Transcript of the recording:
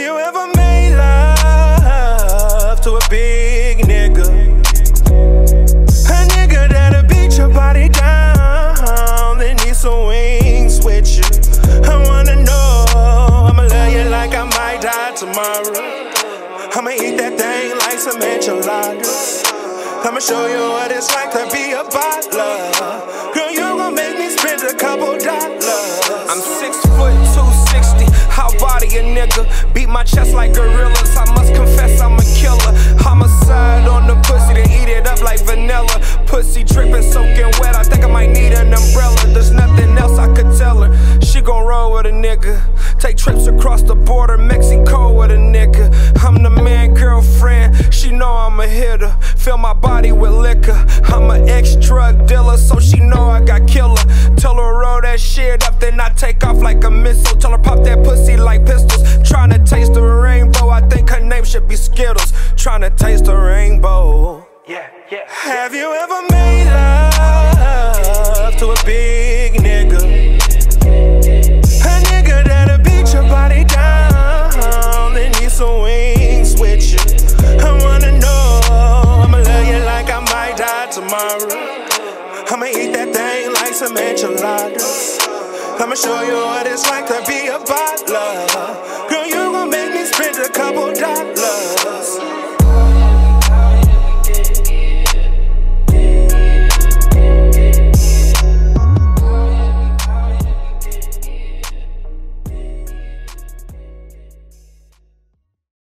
you ever made love to a big nigga? A nigga that'll beat your body down, then need some wings with you. I wanna know, I'ma love you like I might die tomorrow. I'ma eat that thing like some enchiladas. I'ma show you what it's like to be a bottler. Pussy dripping, soaking wet, I think I might need an umbrella. There's nothing else I could tell her. She gon' roll with a nigga. Take trips across the border, Mexico with a nigga. I'm the man, girlfriend, she know I'm a hitter. Fill my body with liquor. I'm an ex drug dealer, so she know I got killer. Tell her roll that shit up, then I take off like a missile. Tell her pop that pussy like pistols. Yeah, yeah. Have you ever made love to a big nigga? A nigga that'll beat your body down, then need some wings with you. I wanna know, I'ma love you like I might die tomorrow. I'ma eat that thing like some enchiladas. I'ma show you what it's like to be a bottler. Girl, you gon' make me spend a couple dollars.